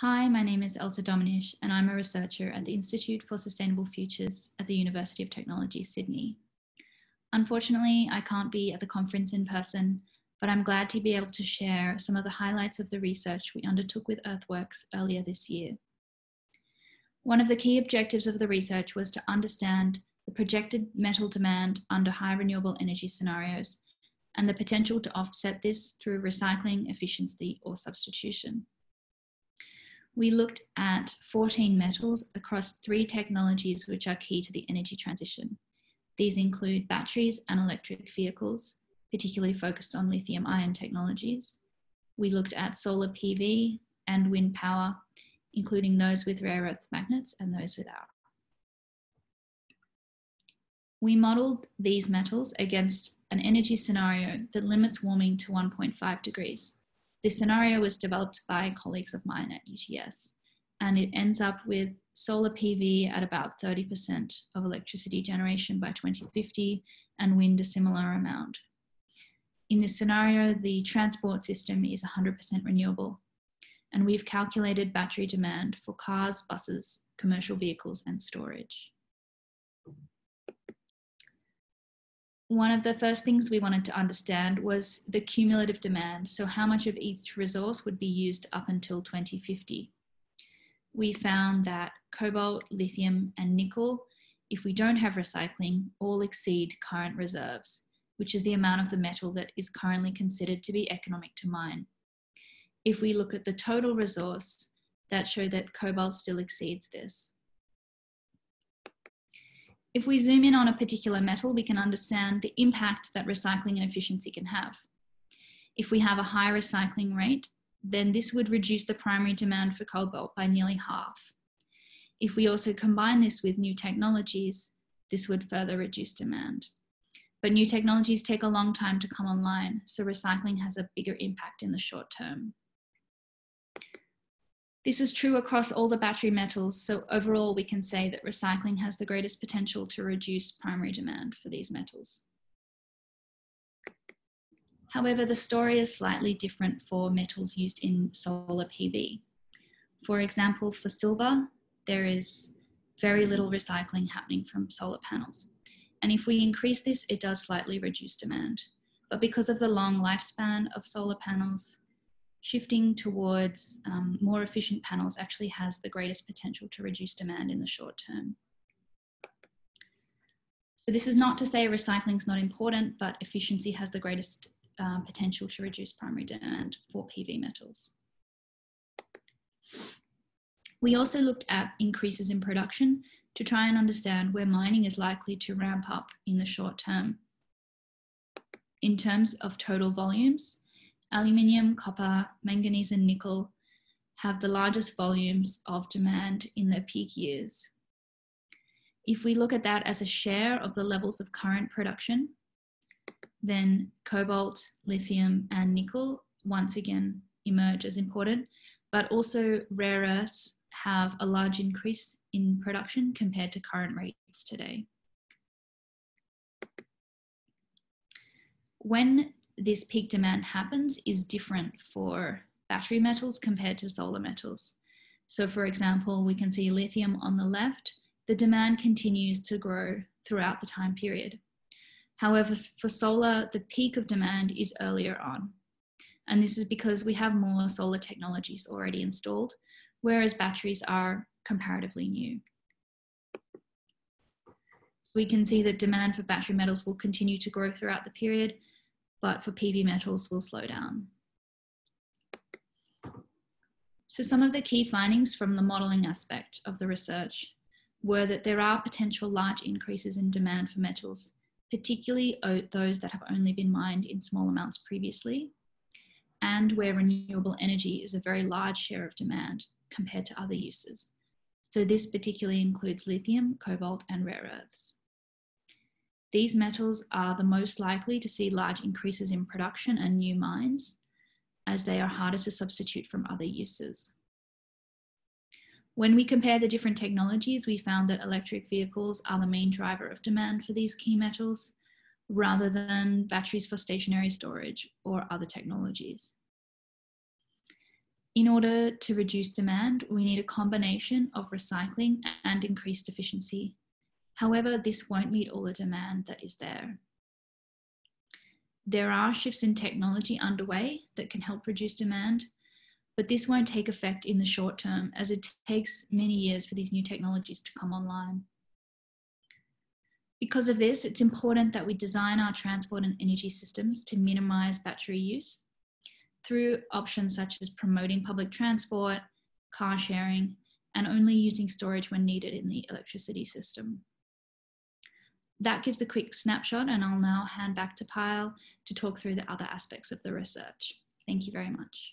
Hi, my name is Elsa Dominish, and I'm a researcher at the Institute for Sustainable Futures at the University of Technology, Sydney. Unfortunately, I can't be at the conference in person, but I'm glad to be able to share some of the highlights of the research we undertook with Earthworks earlier this year. One of the key objectives of the research was to understand the projected metal demand under high renewable energy scenarios and the potential to offset this through recycling, efficiency, or substitution we looked at 14 metals across three technologies which are key to the energy transition. These include batteries and electric vehicles, particularly focused on lithium ion technologies. We looked at solar PV and wind power, including those with rare earth magnets and those without. We modeled these metals against an energy scenario that limits warming to 1.5 degrees. This scenario was developed by colleagues of mine at UTS, and it ends up with solar PV at about 30% of electricity generation by 2050 and wind a similar amount. In this scenario, the transport system is 100% renewable, and we've calculated battery demand for cars, buses, commercial vehicles, and storage. One of the first things we wanted to understand was the cumulative demand. So, how much of each resource would be used up until 2050? We found that cobalt, lithium, and nickel, if we don't have recycling, all exceed current reserves, which is the amount of the metal that is currently considered to be economic to mine. If we look at the total resource, that show that cobalt still exceeds this. If we zoom in on a particular metal, we can understand the impact that recycling and efficiency can have. If we have a high recycling rate, then this would reduce the primary demand for cobalt by nearly half. If we also combine this with new technologies, this would further reduce demand. But new technologies take a long time to come online, so recycling has a bigger impact in the short term. This is true across all the battery metals, so overall we can say that recycling has the greatest potential to reduce primary demand for these metals. However, the story is slightly different for metals used in solar PV. For example, for silver, there is very little recycling happening from solar panels. And if we increase this, it does slightly reduce demand. But because of the long lifespan of solar panels, shifting towards um, more efficient panels actually has the greatest potential to reduce demand in the short term. So this is not to say recycling is not important, but efficiency has the greatest uh, potential to reduce primary demand for PV metals. We also looked at increases in production to try and understand where mining is likely to ramp up in the short term. In terms of total volumes, aluminium, copper, manganese, and nickel have the largest volumes of demand in their peak years. If we look at that as a share of the levels of current production, then cobalt, lithium, and nickel once again emerge as important, but also rare earths have a large increase in production compared to current rates today. When this peak demand happens is different for battery metals compared to solar metals. So, for example, we can see lithium on the left, the demand continues to grow throughout the time period. However, for solar, the peak of demand is earlier on. And this is because we have more solar technologies already installed, whereas batteries are comparatively new. So we can see that demand for battery metals will continue to grow throughout the period, but for PV metals will slow down. So some of the key findings from the modelling aspect of the research were that there are potential large increases in demand for metals, particularly those that have only been mined in small amounts previously, and where renewable energy is a very large share of demand compared to other uses. So this particularly includes lithium, cobalt, and rare earths. These metals are the most likely to see large increases in production and new mines, as they are harder to substitute from other uses. When we compare the different technologies, we found that electric vehicles are the main driver of demand for these key metals, rather than batteries for stationary storage or other technologies. In order to reduce demand, we need a combination of recycling and increased efficiency. However, this won't meet all the demand that is there. There are shifts in technology underway that can help reduce demand, but this won't take effect in the short term as it takes many years for these new technologies to come online. Because of this, it's important that we design our transport and energy systems to minimize battery use through options such as promoting public transport, car sharing, and only using storage when needed in the electricity system. That gives a quick snapshot, and I'll now hand back to Payal to talk through the other aspects of the research. Thank you very much.